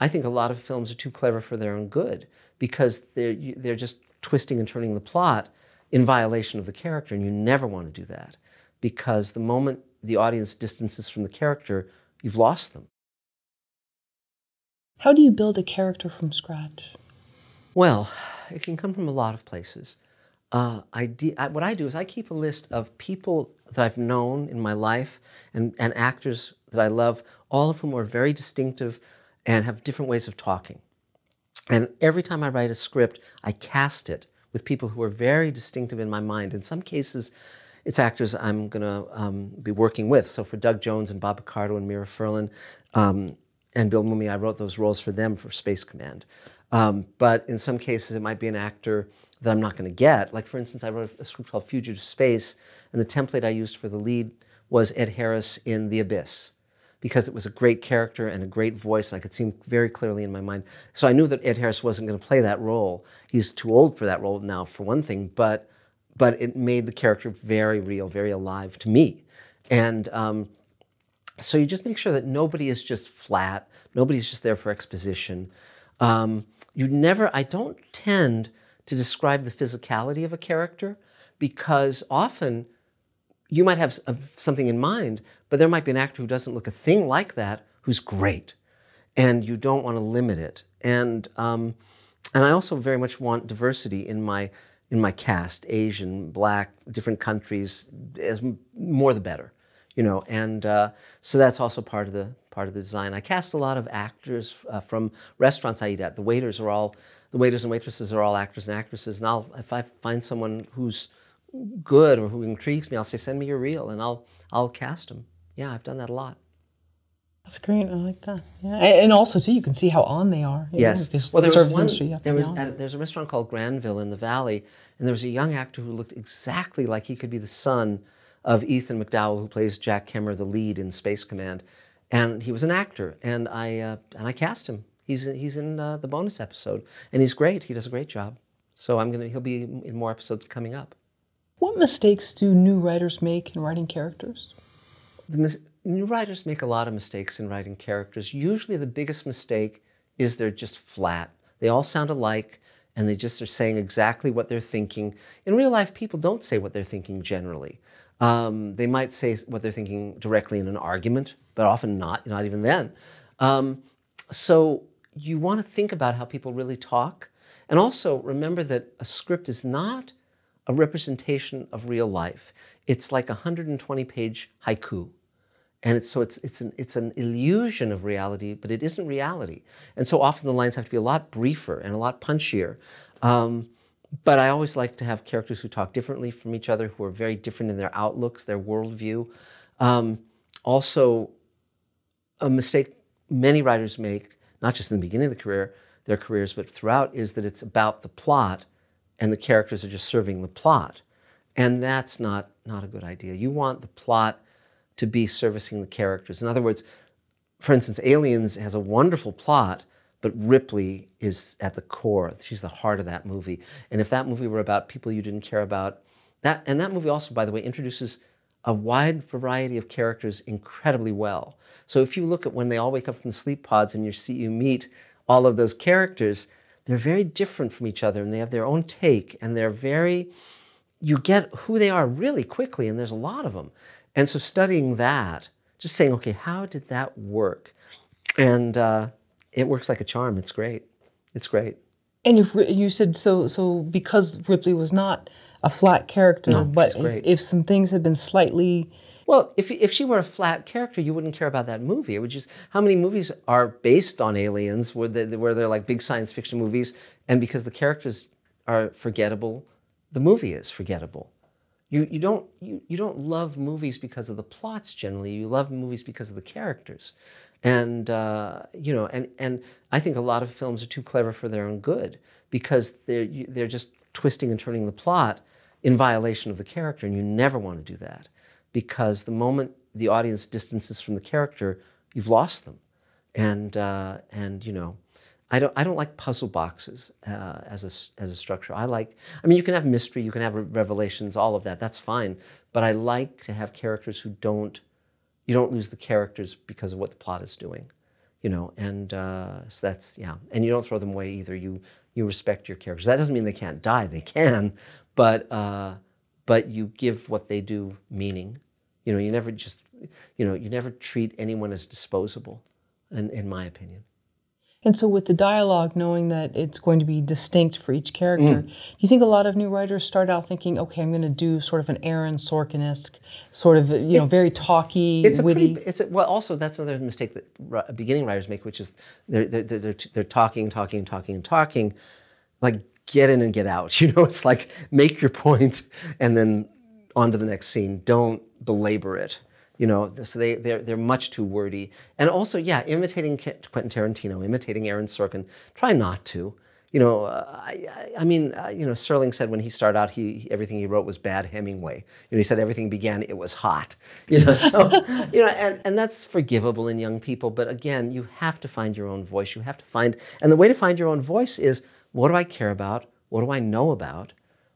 I think a lot of films are too clever for their own good because they're, they're just twisting and turning the plot in violation of the character, and you never want to do that because the moment the audience distances from the character, you've lost them. How do you build a character from scratch? Well, it can come from a lot of places. Uh, I de- I, what I do is I keep a list of people that I've known in my life and, and actors that I love, all of whom are very distinctive and have different ways of talking. And every time I write a script, I cast it with people who are very distinctive in my mind. In some cases, it's actors I'm going to um, be working with. So for Doug Jones and Bob Picardo and Mira Furlan um, and Bill Mumy, I wrote those roles for them for Space Command. Um, but in some cases, it might be an actor that I'm not going to get. Like, for instance, I wrote a script called Fugitive Space, and the template I used for the lead was Ed Harris in The Abyss because it was a great character and a great voice, I could see him very clearly in my mind. So I knew that Ed Harris wasn't going to play that role. He's too old for that role now, for one thing, but but it made the character very real, very alive to me. And um, so you just make sure that nobody is just flat, nobody's just there for exposition. Um, you never, I don't tend to describe the physicality of a character because often you might have something in mind, but there might be an actor who doesn't look a thing like that who's great. And you don't want to limit it. And, um, and I also very much want diversity in my in my cast, Asian, black, different countries, as more the better, you know. And uh, so that's also part of the part of the design. I cast a lot of actors uh, from restaurants I eat at. The waiters are all the waiters and waitresses are all actors and actresses. And I'll if I find someone who's good or who intrigues me, I'll say, send me your reel, and I'll I'll cast them. Yeah, I've done that a lot. That's great. I like that. Yeah, and also too, you can see how on they are. yes. Know, well, there was one. Industry, there was there's a restaurant called Granville in the Valley, and there was a young actor who looked exactly like he could be the son of Ethan McDowell, who plays Jack Kemmer, the lead in Space Command, and he was an actor, and I uh, and I cast him. He's he's in uh, the bonus episode, and he's great. He does a great job. So I'm gonna he'll be in more episodes coming up. What mistakes do new writers make in writing characters? The, new writers make a lot of mistakes in writing characters. Usually the biggest mistake is they're just flat. They all sound alike and they just are saying exactly what they're thinking. In real life, people don't say what they're thinking generally. Um, they might say what they're thinking directly in an argument, but often not, not even then. Um, so you want to think about how people really talk. And also remember that a script is not a representation of real life. It's like a 120 page haiku. And it's, so it's, it's, an, it's an illusion of reality, but it isn't reality. And so often the lines have to be a lot briefer and a lot punchier. Um, but I always like to have characters who talk differently from each other, who are very different in their outlooks, their worldview. Um, also, a mistake many writers make, not just in the beginning of the career, their careers, but throughout, is that it's about the plot and the characters are just serving the plot. And that's not, not a good idea. You want the plot to be servicing the characters. In other words, for instance, Aliens has a wonderful plot, but Ripley is at the core. She's the heart of that movie. And if that movie were about people you didn't care about, that and that movie also, by the way, introduces a wide variety of characters incredibly well. So if you look at when they all wake up from the sleep pods and you see you meet all of those characters, they're very different from each other and they have their own take and they're very you get who they are really quickly and there's a lot of them and so studying that, just saying, okay, how did that work? And uh, it works like a charm. It's great. It's great. And if you said so, so because Ripley was not a flat character, no, but if, if, some things had been slightly well, if if she were a flat character, you wouldn't care about that movie. It would just how many movies are based on aliens where they, where they're like big science fiction movies, and because the characters are forgettable, the movie is forgettable. You, you, don't, you, you don't love movies because of the plots generally. You love movies because of the characters. And, uh, you know, and, and I think a lot of films are too clever for their own good because they're, they're just twisting and turning the plot in violation of the character. And you never want to do that because the moment the audience distances from the character, you've lost them. And, uh, and you know, I don't, I don't like puzzle boxes uh, as, a, as a structure. I like, I mean, you can have mystery, you can have revelations, all of that, that's fine. But I like to have characters who don't, you don't lose the characters because of what the plot is doing. you know, and uh, so that's yeah, and you don't throw them away either. You you respect your characters. That doesn't mean they can't die; they can, but uh, but you give what they do meaning. You know, you never just you know you never treat anyone as disposable, in, in my opinion. And so, with the dialogue, knowing that it's going to be distinct for each character, mm. you think a lot of new writers start out thinking, "Okay, I'm going to do sort of an Aaron Sorkin-esque, sort of you it's, know, very talky, it's witty." A pretty, it's a, well, also that's another mistake that beginning writers make, which is they're they're, they're, they're talking, talking, talking, and talking, like get in and get out. You know, it's like make your point and then on to the next scene. Don't belabor it. You know, so they, they're, they're much too wordy. And also, yeah, imitating Quentin Tarantino, imitating Aaron Sorkin, try not to. You know, uh, I, I, mean, uh, you know, Serling said when he started out, he everything he wrote was bad Hemingway. You know, he said everything began, it was hot. You know, so, you know, and, and that's forgivable in young people. But again, you have to find your own voice. You have to find, and the way to find your own voice is what do I care about? What do I know about?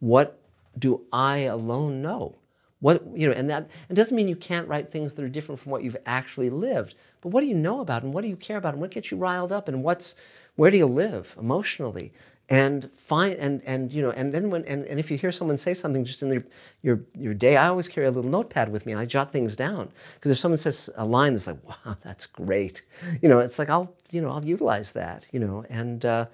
What do I alone know? What, you know, and that it doesn't mean you can't write things that are different from what you've actually lived. But what do you know about and what do you care about and what gets you riled up and what's where do you live emotionally? And find and and you know, and then when and, and if you hear someone say something just in your your your day, I always carry a little notepad with me and I jot things down. Because if someone says a line that's like, wow, that's great, you know, it's like I'll, you know, I'll utilize that, you know, and uh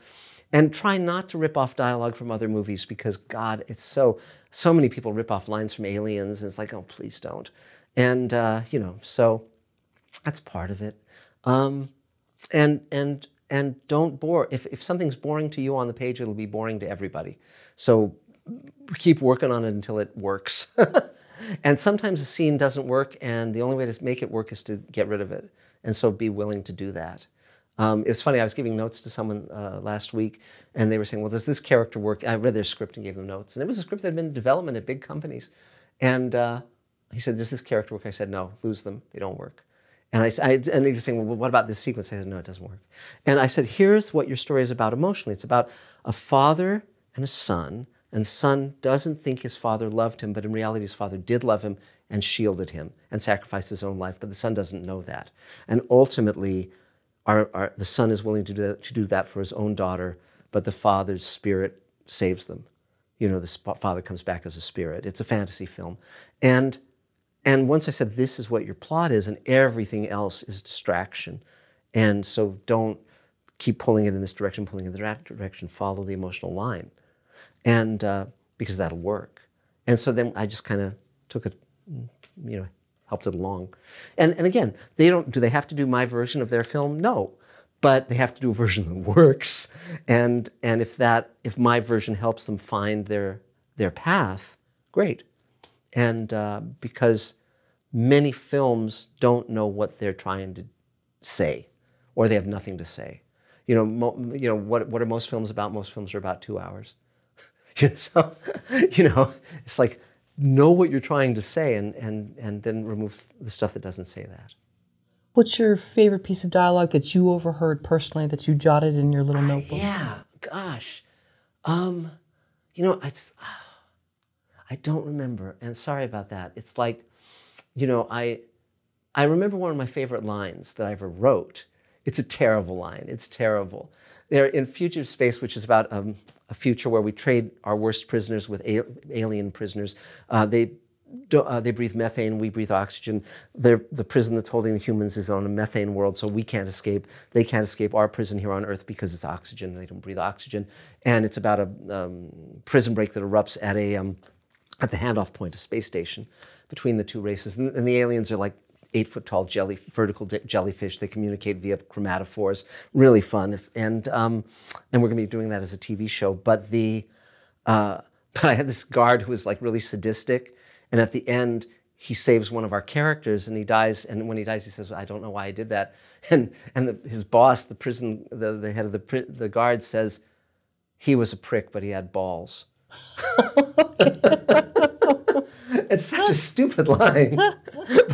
and try not to rip off dialogue from other movies because God, it's so so many people rip off lines from Aliens, and it's like, oh, please don't. And uh, you know, so that's part of it. Um, and and and don't bore. If if something's boring to you on the page, it'll be boring to everybody. So keep working on it until it works. and sometimes a scene doesn't work, and the only way to make it work is to get rid of it. And so be willing to do that. Um, it's funny, I was giving notes to someone uh, last week, and they were saying, Well, does this character work? I read their script and gave them notes. And it was a script that had been in development at big companies. And uh, he said, Does this character work? I said, No, lose them. They don't work. And, I, I, and he was saying, Well, what about this sequence? I said, No, it doesn't work. And I said, Here's what your story is about emotionally it's about a father and a son, and the son doesn't think his father loved him, but in reality, his father did love him and shielded him and sacrificed his own life, but the son doesn't know that. And ultimately, our, our, the son is willing to do, that, to do that for his own daughter, but the father's spirit saves them. You know, the father comes back as a spirit. It's a fantasy film. And, and once I said, this is what your plot is, and everything else is distraction. And so don't keep pulling it in this direction, pulling it in that direction, follow the emotional line. And uh, because that'll work. And so then I just kind of took it, you know, helped it along. And, and again, they don't, do they have to do my version of their film? No. But they have to do a version that works. And, and if that, if my version helps them find their, their path, great. And uh, because many films don't know what they're trying to say, or they have nothing to say. You know, mo, you know what, what are most films about? Most films are about two hours. so, you know, it's like know what you're trying to say and, and, and then remove the stuff that doesn't say that. What's your favorite piece of dialogue that you overheard personally that you jotted in your little notebook? Yeah, gosh. Um, you know, it's, I don't remember, and sorry about that. It's like, you know, I, I remember one of my favorite lines that I ever wrote. It's a terrible line. It's terrible. They're in Fugitive Space, which is about um, a future where we trade our worst prisoners with alien prisoners. Uh, they uh, they breathe methane, we breathe oxygen. They're, the prison that's holding the humans is on a methane world, so we can't escape. They can't escape our prison here on Earth because it's oxygen. They don't breathe oxygen, and it's about a um, prison break that erupts at a um, at the handoff point, a space station, between the two races. And, and the aliens are like eight foot tall jelly, vertical jellyfish. They communicate via chromatophores. Really fun. And, um, and we're going to be doing that as a TV show. But, the, uh, but I had this guard who was like really sadistic. And at the end, he saves one of our characters and he dies. And when he dies, he says, I don't know why I did that. And, and the, his boss, the prison, the, the head of the, the guard says, he was a prick, but he had balls. it's such a stupid line,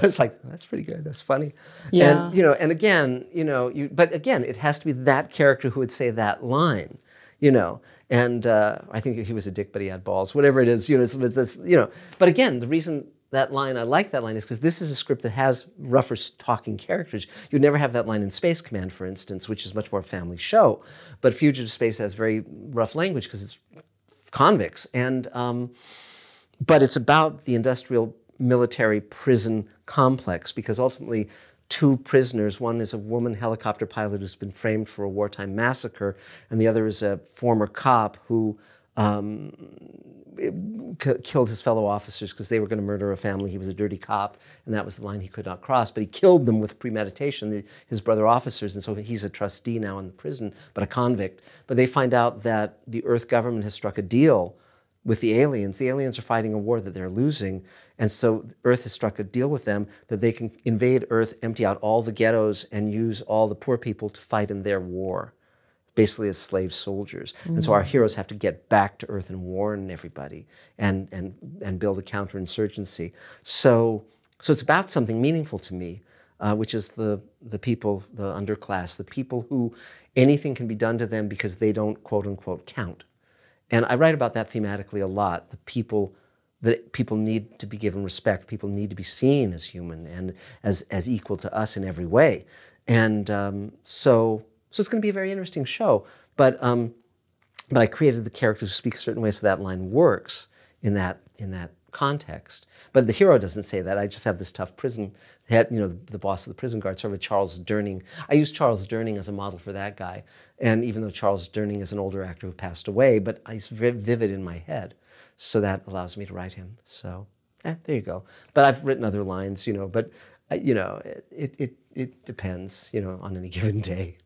it's like that's pretty good. That's funny. Yeah. And you know, and again, you know, you but again, it has to be that character who would say that line, you know. And uh, I think he was a dick, but he had balls. Whatever it is, you know, it's, it's, you know. But again, the reason that line, I like that line, is because this is a script that has rougher talking characters. You'd never have that line in Space Command, for instance, which is much more a family show. But Fugitive Space has very rough language because it's convicts. And um, but it's about the industrial military prison complex because ultimately two prisoners one is a woman helicopter pilot who's been framed for a wartime massacre and the other is a former cop who um, killed his fellow officers because they were going to murder a family. He was a dirty cop, and that was the line he could not cross. But he killed them with premeditation, his brother officers, and so he's a trustee now in the prison, but a convict. But they find out that the Earth government has struck a deal with the aliens. The aliens are fighting a war that they're losing, and so Earth has struck a deal with them that they can invade Earth, empty out all the ghettos, and use all the poor people to fight in their war basically as slave soldiers. Mm-hmm. And so our mm. heroes have to get back to Earth and warn everybody and, and, and build a counterinsurgency. So, so it's about something meaningful to me, uh, which is the, the people, the underclass, the people who anything can be done to them because they don't quote unquote count. And I write about that thematically a lot. The people that people need to be given respect. People need to be seen as human and as, as equal to us in every way. And um, so so it's going to be a very interesting show. But um, but I created the characters who speak a certain way so that line works in that in that context. But the hero doesn't say that. I just have this tough prison head, you know, the, the boss of the prison guard, sort of a Charles Durning. I use Charles Durning as a model for that guy. And even though Charles Durning is an older actor who passed away, but he's very vivid in my head. So that allows me to write him. So eh, there you go. But I've written other lines, you know, but, uh, you know, it, it, it depends, you know, on any given day.